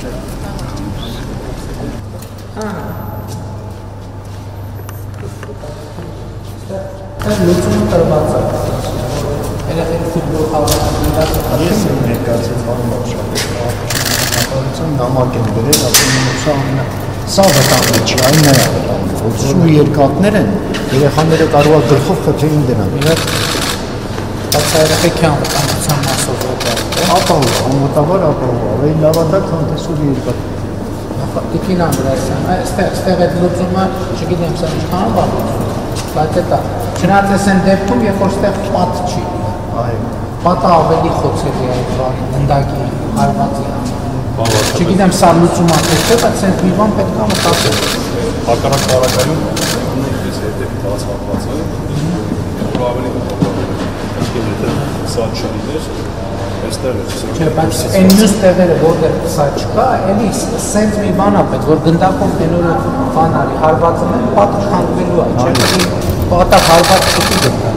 Այս լուծումը տրված է։ Երեխայի ֆուտբոլ խաղացան Ես եմ ներկայացել բանում ապշակության նամակ եմ գրել, ասում եմ սա վտանգը չի, այն է վտանգը, որ սու երկաթներ են, երեխաները կարող է գլխով խփեին դրանք։ Իրար բացա երեխեքի անվտանգության մասով է։ Ապահով, անվտանգար ապահով, ավելի լավ է դա, քան թե սու երկաթ։ Տիկին Անդրեասյան, այստեղ այստեղ այդ լուծումը, չգիտեմ, սա ինչքան բան, բայց դա չնայած այս դեպքում, երբ որ այստեղ պատ չի, Այո։ պատը ավելի խոցելի է այդ բանի, ընդակի, հարվածի համար։ Չգիտեմ, սա լուծում է թե բայց այդ մի բան պետք է մտածել։ հակառակ բարակայում նույնպես հետև տված հատվածը որ ավելի կողմը եթե սա չլիներ այստեղ է Չէ, բայց այն մյուս տեղերը, որտեղ սա չկա, էլի սենց մի բան է պետք, որ գնդակով տենորը բան արի, հարվածում են, պատը խանգվելու է, չէ՞ պատը հարված չկի գտնա։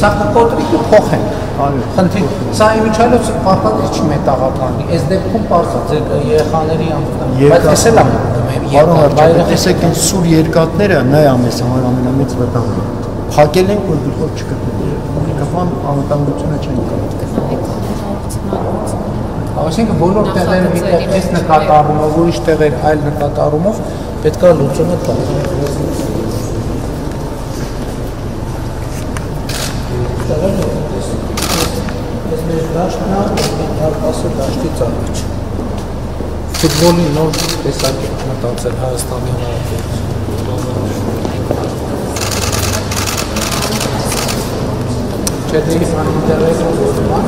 Սա կկոտրի ու փոխեն։ Խնդիր, սա իմիջալոց պարտադիր չի մետաղականի, այս դեպքում պարզա ձեր երեխաների անվտանգ, բայց էս էլ է Արջապետ, բայրեղի տեսեք այն սուր երկաթները նա է ամենից համար ամենամեծ վտանգը։ Փակել ենք, որ գլխով չկպեն։ Կփան անվտանգությունը չեն կարող։ Այսինքն բոլոր տեղերը մի տեղ այս նկատառումով, ուրիշ տեղեր այլ նկատառումով պետքա լուծումը տա։ Այս մեր դաշտն է, դարպասը դաշտի ծառիչ։ Ֆուտբոլի նոր տեսակ է մտածել Հայաստանի Հանրապետություն։ Չէ, դե ոդման է, հավասարություն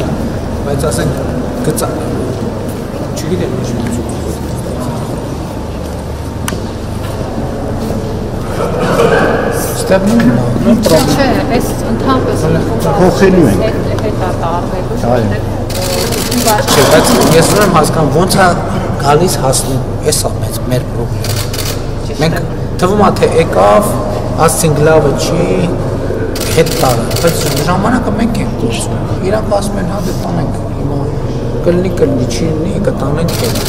է, բայց ասենք գծա։ Չգիտեմ ինչ է, նույն պրոբլեմ։ Չէ, այս ընդհանրապես Փոխելու ենք։ Հետա տարվելու։ Չէ, բայց ես ուրեմն հասկանում ոնց է գալիս հասնում, էս է մեծ մեր խնդրը։ Մենք թվում է թե եկավ, ասցինք լավը չի, հետ տարը, բայց ժամանակը մենք ենք դուրսում։ Իրանք ասում են հա դե տանենք հիմա կլինի կլինի չի լինի կտանենք հետ։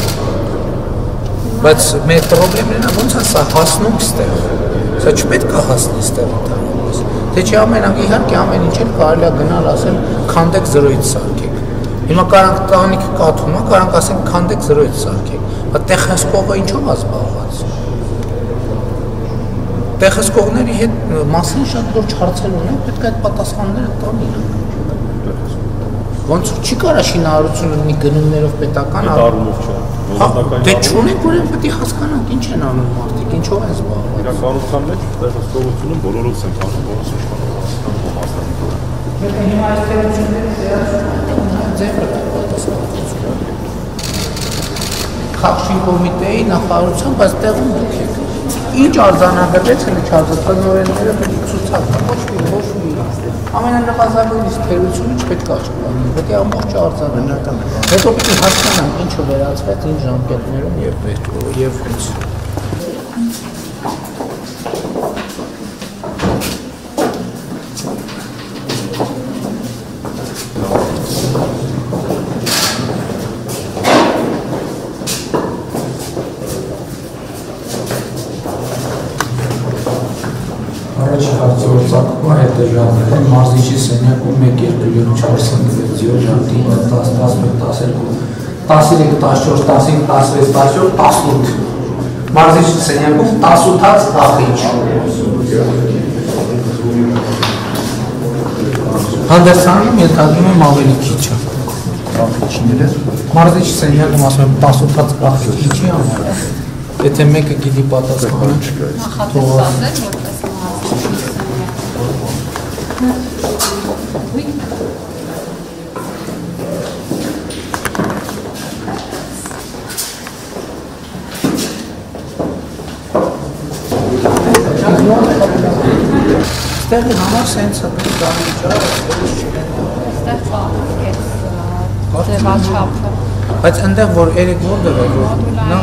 Բայց մեր խնդրեմն է ոնց է սա հասնում ստեղ։ Սա չպետք է հասնի ստեղ ընդհանրապես։ Թե չի ամենակ իհարկե ամեն ինչ էլ կարելի է գնալ ասել քանդեք 0-ից սարքեք։ Հիմա կարանք տանիք կաթում, կարանք ասենք քանդեք 0-ից սարքեք։ Բայց տեխնոսկողը ինչով է զբաղված։ Տեխնոսկողների հետ մասին շատ լուրջ հարցեր ունեն, պետք է այդ պատասխանները տան իրանք։ Ոնց որ չի կարա շինարարությունը լինի գնումներով պետական առ- դարումով չէ Հա, դե չունենք ուրեմն պետք է հասկանանք ինչ են անում մարդիկ, ինչով են զբաղված։ իրականության մեջ տեղասկողությունը բոլորս են անում որս իշխանող հասկանում մասնակցում Մենք հիմա այս թերությունները դերացում ձևը պատասխանատվություն։ Խաղշի կոմիտեի նախարարության, բայց տեղում դուք եք։ Ինչ արձանագրեց հենց չարձանագրողները պետք է ցուցակը ոչ մի ոչ մի ամենանպատակներից թերությունը չպետք է աշխատի։ Պետք է ամբողջ արձանագրել։ Հետո պետք է հասկանանք ինչը վերածվեց, ինչ ժամկետներում եւ եւ ոնց։ Է հետը ժամերը մարզիչի սենյակում 1 2 3 4 5 6 7 8 10 11 12 13 14 15 16 17 18 մարզիչի սենյակում 18-ած ախիչ Հանդերսանում ենթադրում եմ ավելի քիչ է Ախիչները Մարզիչի սենյակում ասում եմ 18-ած ախիչ ինչի համար Եթե մեկը գիտի պատասխանը մարզիչ։ Ստեղի համար սենց է պետք է անիջա, Այստեղ բանը այս ձևաչափը։ բայց այնտեղ որ երեք որտեղ է որ նա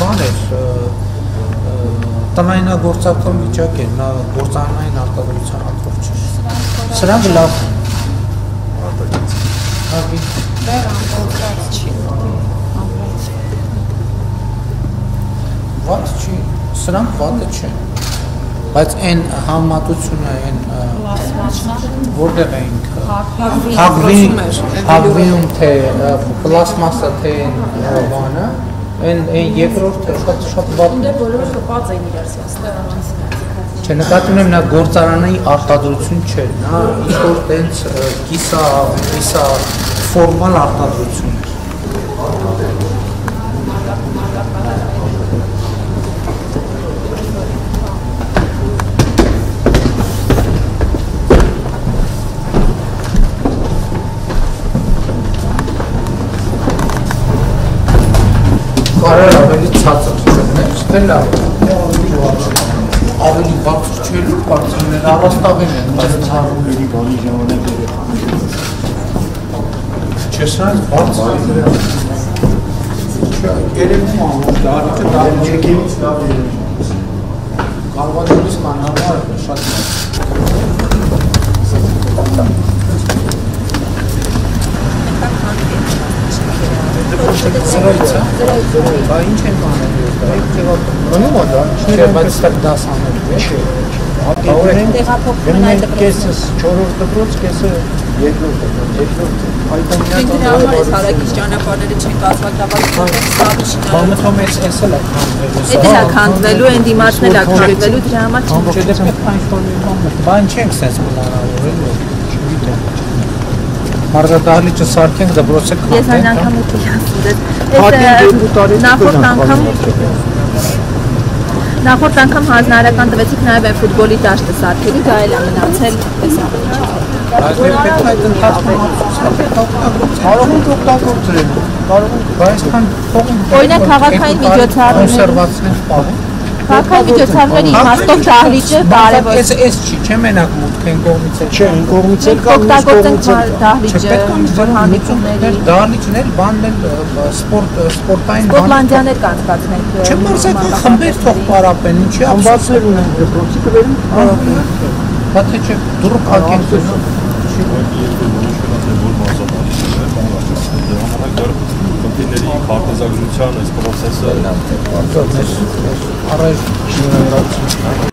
բան էր ը, տնայնագործական վիճակ է, նա գործանային արտադրության ակով չէ։ Սրանք լավ։ Արտակից։ Արտի։ Դեր ամբողջ չի։ Ամբողջ։ Ված չի, սրանք վատը չեն։ Բայց այն համատությունը, այն որտեղ էինք հագվի հագվիում թե պլաստմասա թե բանը այն այն երկրորդը շատ շատ վատ է բոլորը կպած են իրար սաստեղ Չէ, նկատի ունեմ նա գործարանի արտադրություն չէ, նա ինչ որ տենց կիսա կիսա ֆորմալ արտադրություն էր։ Կարել ավելի ցածր չլներ, չէ՞ լավ ավելի բարձր չէ լու բարձրներ առաստաղին են բայց Ցարումների բանի ժամանակ երեխաները չէ սրանց բարձր երևում է դարիճը դարիճը եկելից լավ երևում։ կարողանալիս մանավար շատ Սրայից է։ Բա ինչ են դա։ Մնում է դա, Չէ, բայց ստակ դաս անելու է։ Հատիկներեն Տեղափոխվում են այդ են կեսը 4-րդ դպրոց, կեսը երկրորդ դպրոց, երկրորդ այդամյա Դրա համար էս հարակից ճանապարհները չեն կազմակերպված, Բամթոմ էս էս էլ է քանդվելու։ է քանդվելու, այն դիմացն էլ է քանդվելու, դրա համար չեմ Չէ, դե ինչ-որ մի բան չենք sense չգիտեմ։ Մարզադահլիճը սարքենք դպրոցը Ես այն քանդենք։ անգամ ուտի ասում Ես նախորդ անգամ Նախորդ անգամ հանրարական տվեցիք նաև այն ֆուտբոլի դաշտը սարքելու, դա էլ է մնացել, այս ամենը է այդ ընթացքում կարող են օգտագործել, կարող են Այսքան փողում Օրինակ, քաղաքային միջոցառումների- կոնսերվացիներ պահում։ Քաղաքային միջոցառումների իմաստով դահլիճը կարևոր Էս էս չի, չէ մենակ մուտք են կողմից է։ չէ, այն կողմից էլ կա, մյուս օգտագործենք դահլիճը, Չպետք է ինչ-որ հանդիպումների դահլիճներ, բաններ, սպորտ սպորտային բան։ Սկոտլանդյաներ կանցկացնենք։ Չէ մարզական խմբեր թող պարապեն, ինչի ափսոս։ Ամբարձներ ունեն դպրոցի կարող Բա թե չէ որ բանվաճառ դրա համար դեռ կոմպիների քարտեզագրության այս process-ը Առայժմ